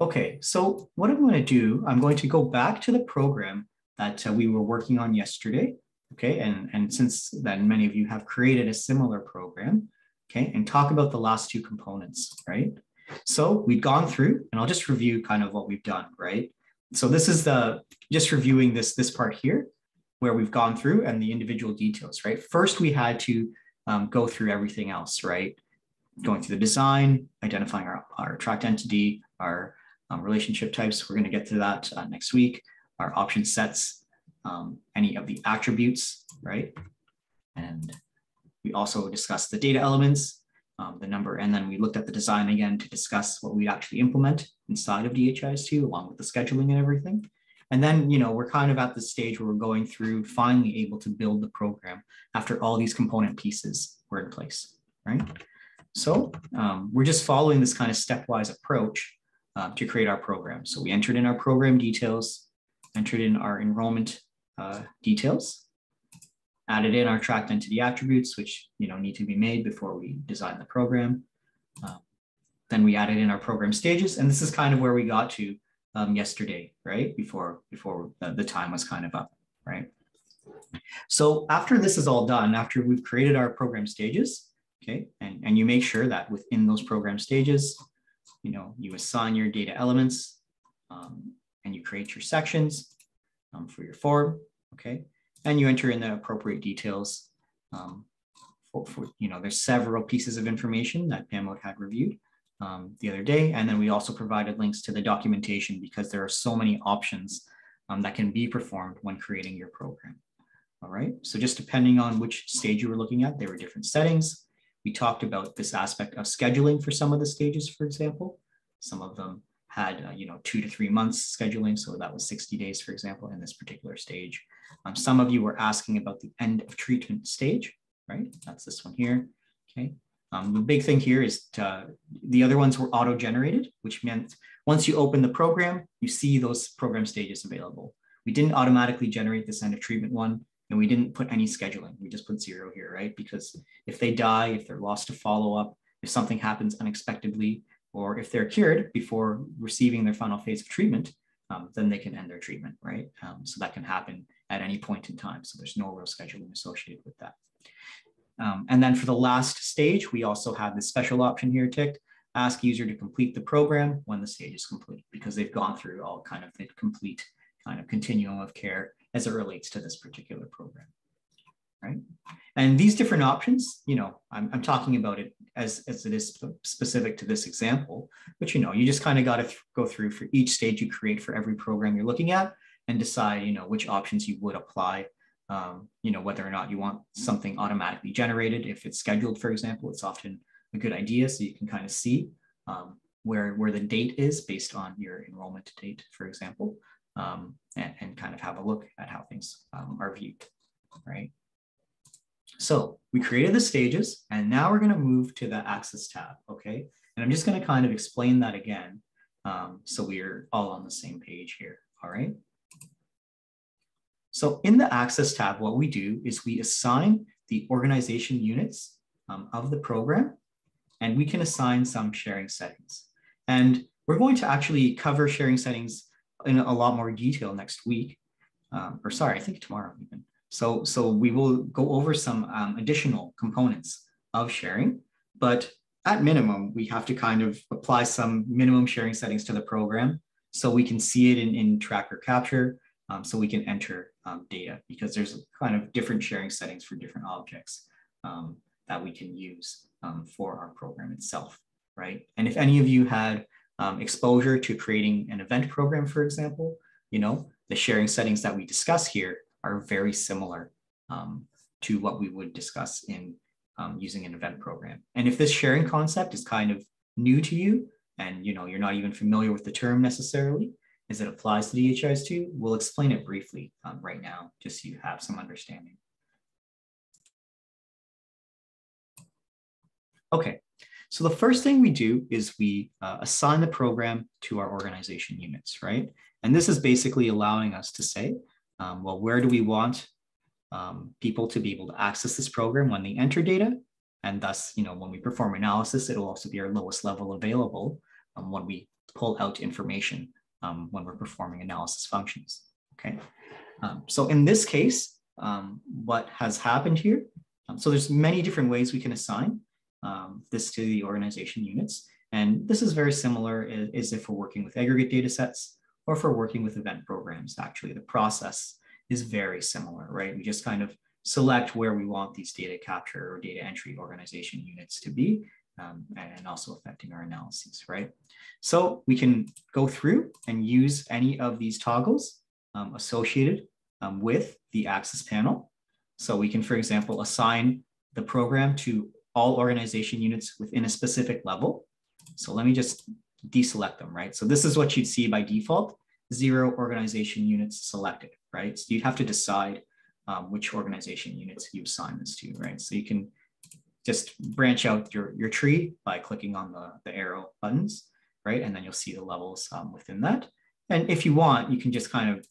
Okay, so what I'm going to do, I'm going to go back to the program that uh, we were working on yesterday. Okay, and, and since then many of you have created a similar program, okay, and talk about the last two components, right? So we've gone through, and I'll just review kind of what we've done, right? So this is the, just reviewing this, this part here, where we've gone through and the individual details, right? First, we had to um, go through everything else, right? Going through the design, identifying our, our tracked entity, our um, relationship types. We're going to get to that uh, next week. Our option sets, um, any of the attributes, right? And we also discussed the data elements, um, the number, and then we looked at the design again to discuss what we'd actually implement inside of DHIS2 along with the scheduling and everything. And then, you know, we're kind of at the stage where we're going through finally able to build the program after all these component pieces were in place, right? So um, we're just following this kind of stepwise approach uh, to create our program. So we entered in our program details, entered in our enrollment uh, details, added in our tracked entity attributes, which you know need to be made before we design the program. Uh, then we added in our program stages, and this is kind of where we got to um, yesterday, right? Before before the, the time was kind of up, right? So after this is all done, after we've created our program stages, okay, and, and you make sure that within those program stages, you know, you assign your data elements um, and you create your sections um, for your form, okay, and you enter in the appropriate details. Um, for, for, you know, there's several pieces of information that Pamela had reviewed um, the other day. And then we also provided links to the documentation because there are so many options um, that can be performed when creating your program. All right, so just depending on which stage you were looking at, there were different settings. We talked about this aspect of scheduling for some of the stages, for example. Some of them had, uh, you know, two to three months scheduling. So that was 60 days, for example, in this particular stage. Um, some of you were asking about the end of treatment stage, right? That's this one here, okay? Um, the big thing here is to, the other ones were auto-generated, which meant once you open the program, you see those program stages available. We didn't automatically generate this end of treatment one, and we didn't put any scheduling. We just put zero here, right? Because if they die, if they're lost to follow-up, if something happens unexpectedly, or if they're cured before receiving their final phase of treatment, um, then they can end their treatment, right? Um, so that can happen at any point in time. So there's no real scheduling associated with that. Um, and then for the last stage, we also have this special option here ticked, ask user to complete the program when the stage is complete, because they've gone through all kind of the complete kind of continuum of care as it relates to this particular program, right? And these different options, you know, I'm, I'm talking about it as, as it is specific to this example, but you know, you just kind of got to th go through for each stage you create for every program you're looking at and decide, you know, which options you would apply um, you know, whether or not you want something automatically generated. If it's scheduled, for example, it's often a good idea so you can kind of see um, where, where the date is based on your enrollment date, for example, um, and, and, kind of have a look at how things um, are viewed, right? So we created the stages and now we're gonna move to the Access tab, okay? And I'm just gonna kind of explain that again um, so we're all on the same page here, all right? So in the Access tab, what we do is we assign the organization units um, of the program, and we can assign some sharing settings. And we're going to actually cover sharing settings in a lot more detail next week, um, or sorry, I think tomorrow even. So, so we will go over some um, additional components of sharing, but at minimum, we have to kind of apply some minimum sharing settings to the program so we can see it in, in tracker capture um, so we can enter um, data because there's kind of different sharing settings for different objects um, that we can use um, for our program itself, right? And if any of you had um, exposure to creating an event program, for example, you know, the sharing settings that we discuss here are very similar um, to what we would discuss in using an event program. And if this sharing concept is kind of new to you and you know you're not even familiar with the term necessarily, as it applies to DHIS2. We'll explain it briefly um, right now, just so you have some understanding. Okay, so the first thing we do is we uh, assign the program to our organization units, right? And this is basically allowing us to say, um, well, where do we want um, people to be able to access this program when they enter data? And thus, you know, when we perform analysis, it'll also be our lowest level available um, when we pull out information um, when we're performing analysis functions. Okay, um, so in this case, um, what has happened here? So there's many different ways we can assign um, this to the organization units. And this is very similar as if we're working with aggregate data sets or if we're working with event programs. Actually, the process is very similar, right? We just kind of select where we want these data capture or data entry organization units to be um, and also affecting our analyses, right? So we can go through and use any of these toggles um, associated um, with the access panel. So we can, for example, assign the program to all organization units within a specific level. So let me just deselect them, right? So this is what you'd see by default, zero organization units selected, right? So you'd have to decide um, which organization units you assign this to, right? So you can just branch out your, your tree by clicking on the, the arrow buttons, right? And then you'll see the levels um, within that. And if you want, you can just kind of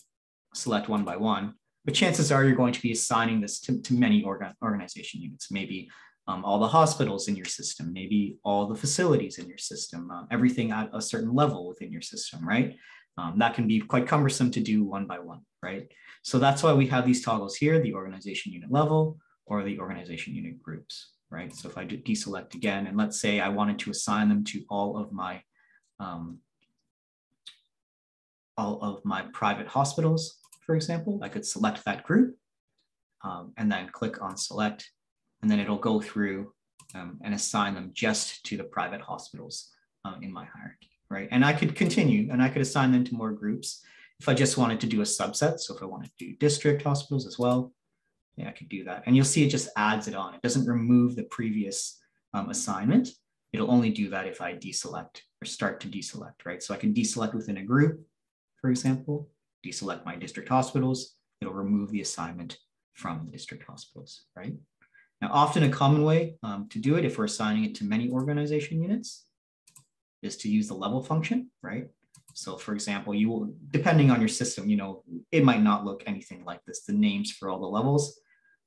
select one by one, but chances are you're going to be assigning this to, to many organ, organization units, maybe um, all the hospitals in your system, maybe all the facilities in your system, uh, everything at a certain level within your system, right? Um, that can be quite cumbersome to do one by one, right? So that's why we have these toggles here, the organization unit level or the organization unit groups, right? So if I deselect again, and let's say I wanted to assign them to all of my um, all of my private hospitals, for example, I could select that group um, and then click on select, and then it'll go through um, and assign them just to the private hospitals uh, in my hierarchy, right? And I could continue and I could assign them to more groups if I just wanted to do a subset. So if I wanted to do district hospitals as well, yeah, I could do that. And you'll see it just adds it on. It doesn't remove the previous um, assignment. It'll only do that if I deselect or start to deselect, right? So I can deselect within a group, for example, deselect my district hospitals, it'll remove the assignment from the district hospitals, right? Now, often a common way um, to do it if we're assigning it to many organization units is to use the level function, right? So for example, you will, depending on your system, you know, it might not look anything like this. The names for all the levels,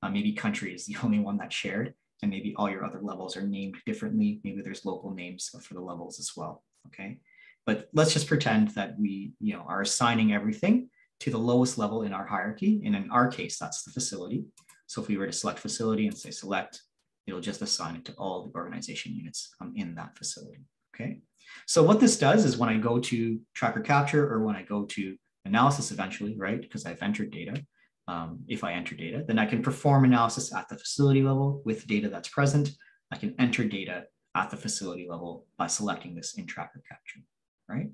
uh, maybe country is the only one that's shared and maybe all your other levels are named differently. Maybe there's local names for the levels as well, okay? But let's just pretend that we you know, are assigning everything to the lowest level in our hierarchy. And in our case, that's the facility. So if we were to select facility and say select, it'll just assign it to all the organization units um, in that facility, okay? So what this does is when I go to tracker capture or when I go to analysis eventually, right, because I've entered data, um, if I enter data, then I can perform analysis at the facility level with data that's present. I can enter data at the facility level by selecting this in tracker capture right?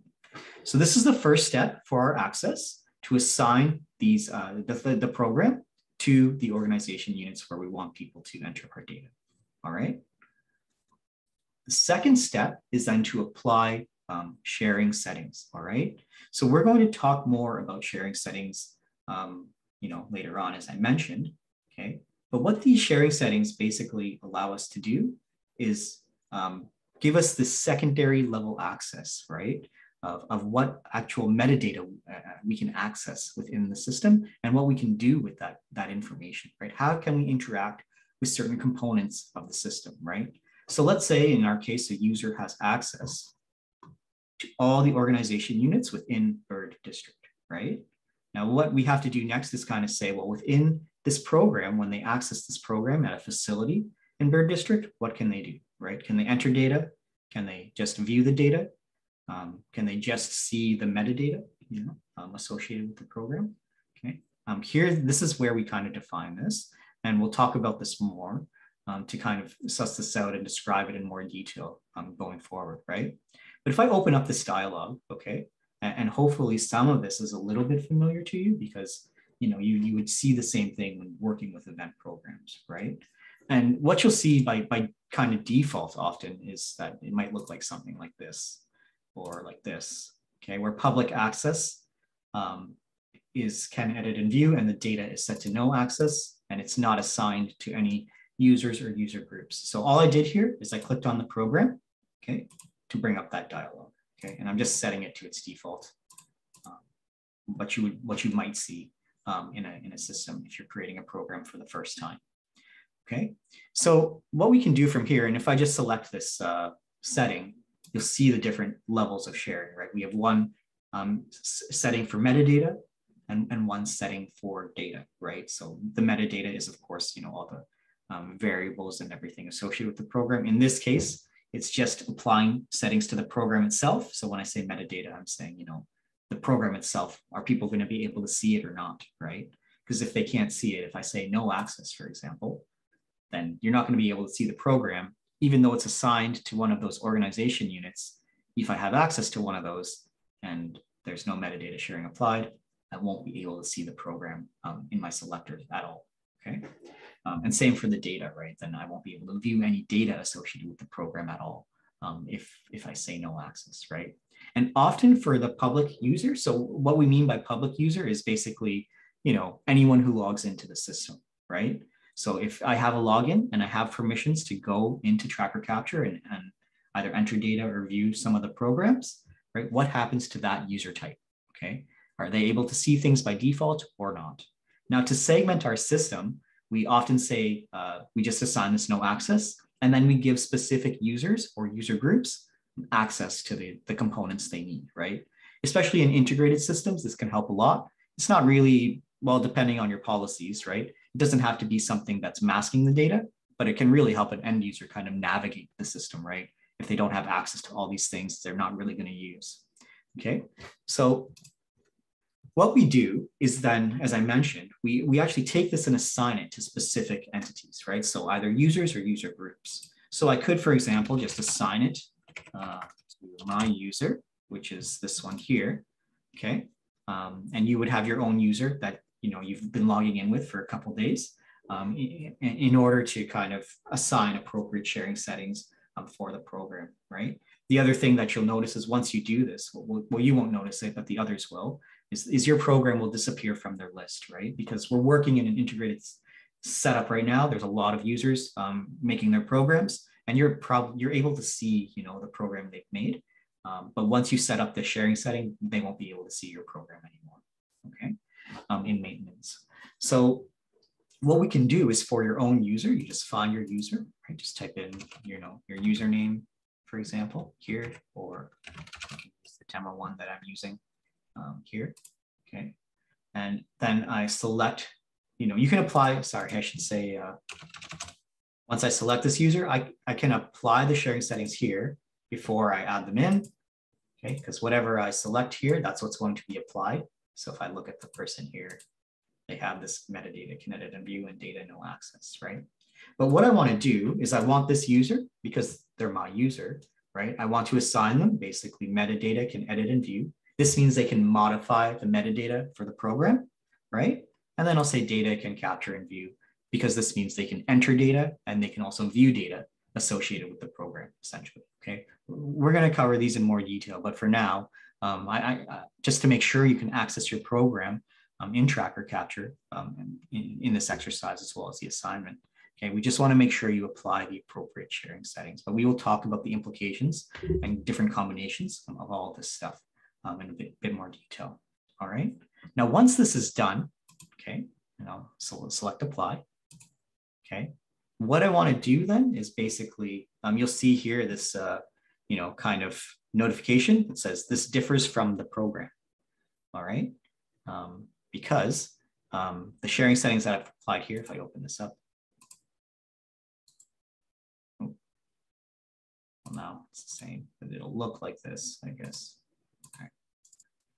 So this is the first step for our access to assign these uh, the, the program to the organization units where we want people to enter our data, all right? The second step is then to apply um, sharing settings, all right? So we're going to talk more about sharing settings, um, you know, later on, as I mentioned, okay? But what these sharing settings basically allow us to do is um, give us the secondary level access, right? Of, of what actual metadata uh, we can access within the system and what we can do with that, that information, right? How can we interact with certain components of the system, right? So let's say in our case, a user has access to all the organization units within Bird District, right? Now, what we have to do next is kind of say, well, within this program, when they access this program at a facility in Bird District, what can they do? right? Can they enter data? Can they just view the data? Um, can they just see the metadata, you know, um, associated with the program? Okay. Um, here, this is where we kind of define this, and we'll talk about this more um, to kind of suss this out and describe it in more detail um, going forward, right? But if I open up this dialog, okay, and, and hopefully some of this is a little bit familiar to you because you know you you would see the same thing when working with event programs, right? And what you'll see by, by kind of default often is that it might look like something like this or like this, okay, where public access um, is can edit and view and the data is set to no access and it's not assigned to any users or user groups. So all I did here is I clicked on the program, okay, to bring up that dialog, okay, and I'm just setting it to its default, um, what you would what you might see um, in a in a system if you're creating a program for the first time. Okay, so what we can do from here, and if I just select this uh, setting, you'll see the different levels of sharing, right? We have one um, setting for metadata and, and one setting for data, right? So the metadata is, of course, you know, all the um, variables and everything associated with the program. In this case, it's just applying settings to the program itself. So when I say metadata, I'm saying, you know, the program itself, are people going to be able to see it or not, right? Because if they can't see it, if I say no access, for example, then you're not going to be able to see the program, even though it's assigned to one of those organization units. If I have access to one of those and there's no metadata sharing applied, I won't be able to see the program um, in my selector at all, okay? Um, and same for the data, right? Then I won't be able to view any data associated with the program at all um, if, if I say no access, right? And often for the public user, so what we mean by public user is basically, you know, anyone who logs into the system, right? So if I have a login and I have permissions to go into Tracker Capture and, and either enter data or view some of the programs, right? What happens to that user type, okay? Are they able to see things by default or not? Now to segment our system, we often say uh, we just assign this no access, and then we give specific users or user groups access to the, the components they need, right? Especially in integrated systems, this can help a lot. It's not really, well, depending on your policies, right? It doesn't have to be something that's masking the data, but it can really help an end user kind of navigate the system, right? If they don't have access to all these things, they're not really going to use. Okay, so what we do is then, as I mentioned, we, we actually take this and assign it to specific entities, right? So either users or user groups. So I could, for example, just assign it uh, to my user, which is this one here, okay? Um, and you would have your own user that you know you've been logging in with for a couple days um, in, in, order to kind of assign appropriate sharing settings um, for the program, right? The other thing that you'll notice is once you do this, well, well you won't notice it, but the others will, is, is your program will disappear from their list, right? Because we're working in an integrated setup right now. There's a lot of users um, making their programs, and you're probably you're able to see, you know, the program they've made. Um, but once you set up the sharing setting, they won't be able to see your program anymore. Okay, um, in maintenance. So what we can do is for your own user, you just find your user, right? Just type in, you know, your username, for example, here, or the demo one that I'm using um, here, okay? And then I select, you know, you can apply, sorry, I should say, uh, once I select this user, I, I can apply the sharing settings here before I add them in, okay? Because whatever I select here, that's what's going to be applied. So if I look at the person here, they have this metadata, can edit and view and data no access, right? But what I want to do is I want this user, because they're my user, right? I want to assign them basically metadata can edit and view. This means they can modify the metadata for the program, right? And then I'll say data can capture and view because this means they can enter data and they can also view data associated with the program, essentially, okay? We're gonna cover these in more detail, but for now, um, I, I uh, just to make sure you can access your program um, in Tracker Capture um, in, in this exercise as well as the assignment. Okay, we just want to make sure you apply the appropriate sharing settings, but we will talk about the implications and different combinations of all this stuff um, in a bit, bit more detail. All right. Now, once this is done, okay, and I'll select apply. Okay. What I want to do then is basically, um, you'll see here this, uh, you know, kind of notification that says this differs from the program. All right. Um, because um, the sharing settings that I've applied here, if I open this up, oh, well, now it's the same, but it'll look like this, I guess.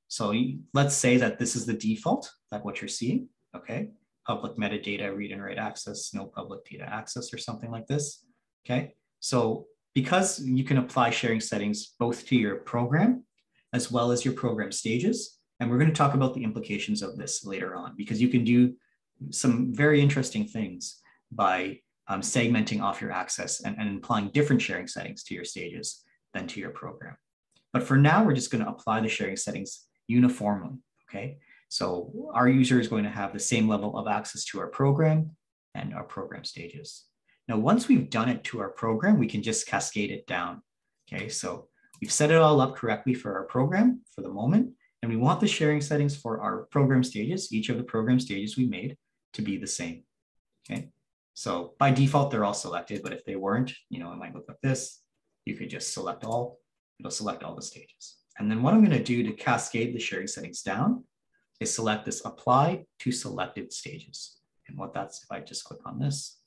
So let's say that this is the default, that what you're seeing, okay? Public metadata, read and write access, no public data access or something like this, okay? So because you can apply sharing settings both to your program as well as your program stages, and we're gonna talk about the implications of this later on because you can do some very interesting things by um, segmenting off your access and, and applying different sharing settings to your stages than to your program. But for now, we're just gonna apply the sharing settings uniformly, okay? So our user is going to have the same level of access to our program and our program stages. Now, once we've done it to our program, we can just cascade it down, okay? So we've set it all up correctly for our program for the moment, and we want the sharing settings for our program stages, each of the program stages we made to be the same, okay? So by default, they're all selected, but if they weren't, you know, it might look like this. You could just select all it'll select all the stages. And then what I'm gonna do to cascade the sharing settings down is select this apply to selected stages. And what that's, if I just click on this,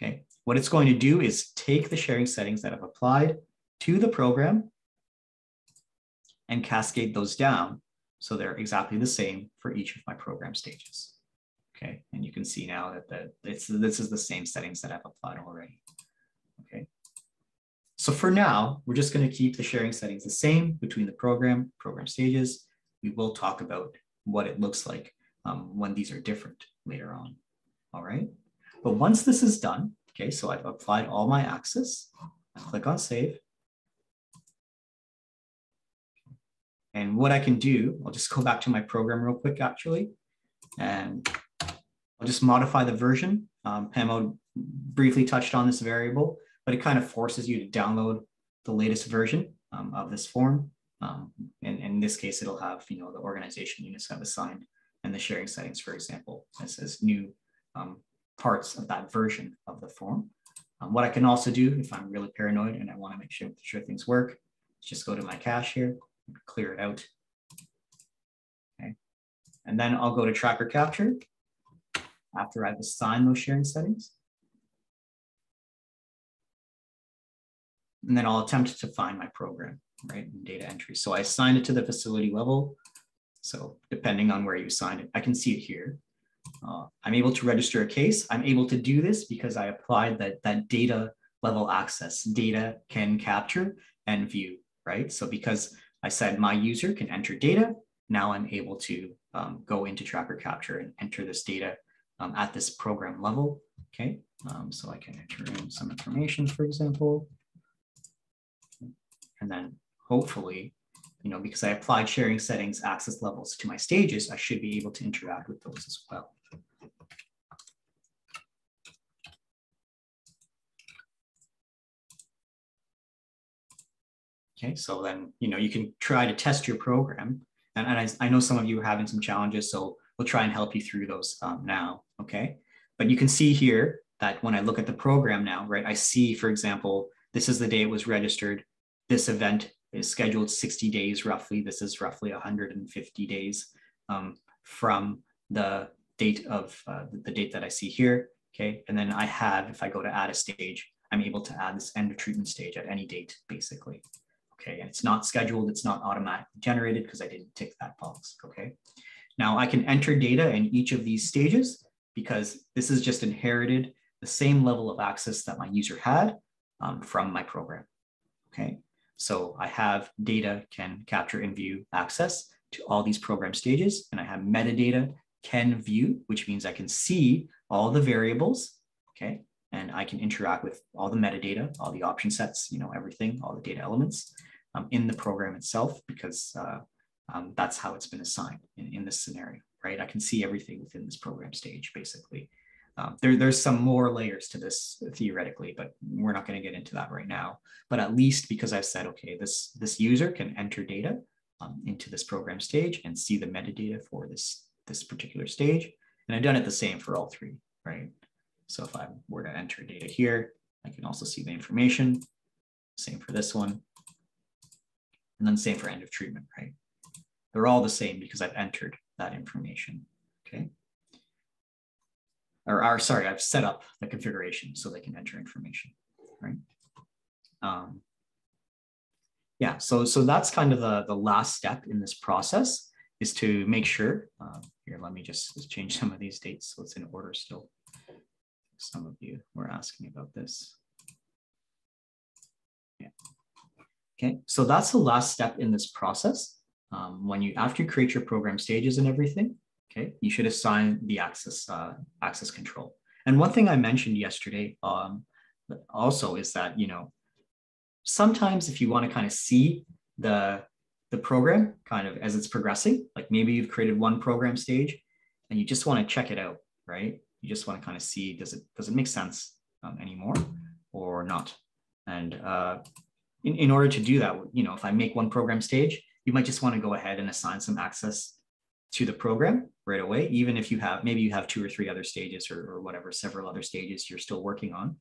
okay, what it's going to do is take the sharing settings that I've applied to the program and cascade those down so they're exactly the same for each of my program stages. Okay, and you can see now that the, it's, this is the same settings that I've applied already. Okay, so for now, we're just going to keep the sharing settings the same between the program, program stages. We will talk about what it looks like um, when these are different later on. All right, but once this is done, okay, so I've applied all my axes, I click on save. And what I can do, I'll just go back to my program real quick, actually, and I'll just modify the version. Um, Pamo briefly touched on this variable, but it kind of forces you to download the latest version um, of this form. Um, and, and, in this case, it'll have, you know, the organization units have assigned and the sharing settings, for example, it says new um, parts of that version of the form. Um, what I can also do if I'm really paranoid and I want to make sure, sure things work, just go to my cache here, clear it out. Okay. And then I'll go to tracker capture after I've assigned those sharing settings. And then I'll attempt to find my program, right, in data entry. So I assigned it to the facility level. So depending on where you assign it, I can see it here. Uh, I'm able to register a case. I'm able to do this because I applied that, that data level access. Data can capture and view, right? So because I said my user can enter data, now I'm able to um, go into tracker capture and enter this data um, at this program level. Okay, um, so I can enter in some information, for example, and then hopefully, you know, because I applied sharing settings access levels to my stages, I should be able to interact with those as well. Okay, so then, you know, you can try to test your program. And, and I, I know some of you are having some challenges, so we'll try and help you through those um, now, okay? But you can see here that when I look at the program now, right, I see, for example, this is the day it was registered. This event is scheduled 60 days roughly. This is roughly 150 days um, from the date of uh, the date that I see here, okay? And then I have, if I go to add a stage, I'm able to add this end of treatment stage at any date, basically. Okay, and it's not scheduled, it's not automatically generated because I didn't tick that box, okay? Now I can enter data in each of these stages because this is just inherited the same level of access that my user had um, from my program. Okay, so I have data can capture and view access to all these program stages, and I have metadata can view, which means I can see all the variables. Okay, and I can interact with all the metadata, all the option sets, you know, everything, all the data elements um, in the program itself because uh, um, that's how it's been assigned in, in this scenario, right? I can see everything within this program stage, basically. Um, there, there's some more layers to this theoretically, but we're not going to get into that right now. But at least because I've said, okay, this, this user can enter data um, into this program stage and see the metadata for this, this particular stage. And I've done it the same for all three, right? So if I were to enter data here, I can also see the information. Same for this one. And then same for end of treatment, right? They're all the same because I've entered that information, okay? Or, or sorry, I've set up the configuration so they can enter information, right? Um, yeah, so, so that's kind of the, the last step in this process is to make sure, uh, here, let me just change some of these dates so it's in order still. Some of you were asking about this. Yeah. Okay, so that's the last step in this process. Um, when you after you create your program stages and everything, okay, you should assign the access uh, access control. And one thing I mentioned yesterday um, also is that you know sometimes if you want to kind of see the the program kind of as it's progressing, like maybe you've created one program stage and you just want to check it out, right? You just want to kind of see does it does it make sense um, anymore or not? And uh, in, in order to do that, you know, if I make one program stage, you might just want to go ahead and assign some access to the program right away, even if you have maybe you have two or three other stages or, or whatever, several other stages you're still working on.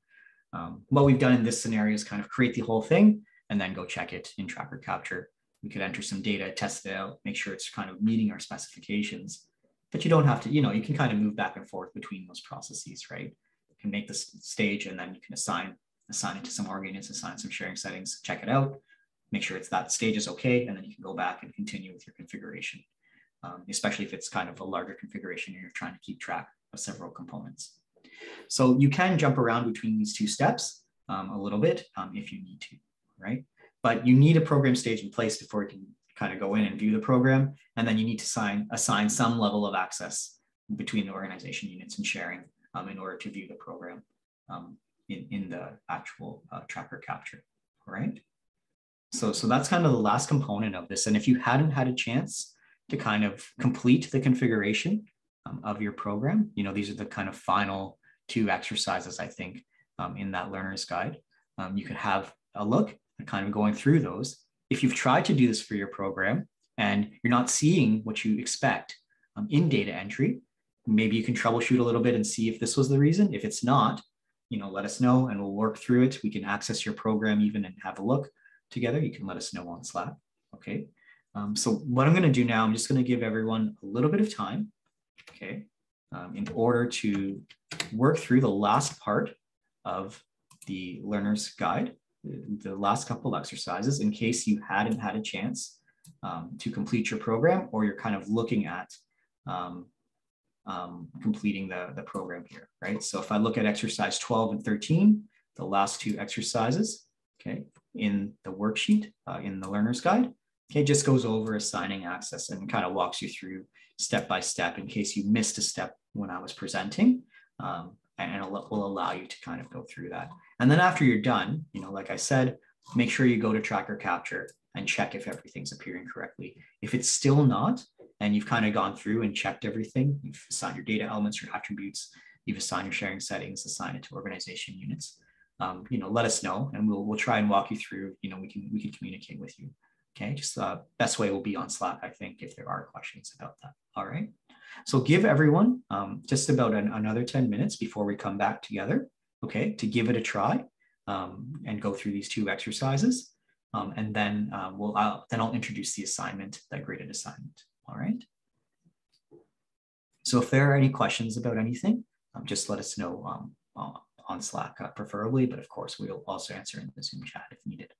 Um, what we've done in this scenario is kind of create the whole thing, and then go check it in Tracker Capture. We could enter some data, test it out, make sure it's kind of meeting our specifications. But you don't have to, you know, you can kind of move back and forth between those processes, right? You can make this stage and then you can assign assign it to some ORG units, assign some sharing settings, check it out, make sure it's that stage is okay, and then you can go back and continue with your configuration, um, especially if it's kind of a larger configuration and you're trying to keep track of several components. So you can jump around between these two steps um, a little bit um, if you need to, right? But you need a program stage in place before you can kind of go in and view the program. And then you need to sign, assign some level of access between the organization units and sharing um, in order to view the program um, in, in the actual uh, tracker capture, right? So, so that's kind of the last component of this. And if you hadn't had a chance to kind of complete the configuration um, of your program, you know, these are the kind of final two exercises, I think, um, in that learner's guide. Um, you could have a look at kind of going through those. If you've tried to do this for your program and you're not seeing what you expect um, in data entry, maybe you can troubleshoot a little bit and see if this was the reason. If it's not, you know, let us know and we'll work through it. We can access your program even and have a look together. You can let us know on Slack. Okay. Um, so what I'm going to do now, I'm just going to give everyone a little bit of time. Okay. Um, in order to work through the last part of the learner's guide, the last couple exercises, in case you hadn't had a chance um, to complete your program or you're kind of looking at um, um, completing the, the program here, right? So if I look at exercise 12 and 13, the last two exercises, okay, in the worksheet, uh, in the learner's guide, okay, just goes over assigning access and kind of walks you through step by step in case you missed a step when I was presenting. Um, and it will allow you to kind of go through that. And then after you're done, you know, like I said, make sure you go to tracker capture and check if everything's appearing correctly. If it's still not, and you've kind of gone through and checked everything, you've assigned your data elements, your attributes, you've assigned your sharing settings, assigned it to organization units, um, you know, let us know and we'll, we'll try and walk you through, you know, we can, we can communicate with you. Okay, just the uh, best way will be on Slack, I think, if there are questions about that. All right. So give everyone um, just about an, another 10 minutes before we come back together, okay, to give it a try um, and go through these two exercises. Um, and then uh, we'll I'll, then I'll introduce the assignment, that graded assignment. All right. So if there are any questions about anything, um, just let us know um, on Slack, uh, preferably, but of course we'll also answer in the Zoom chat if needed.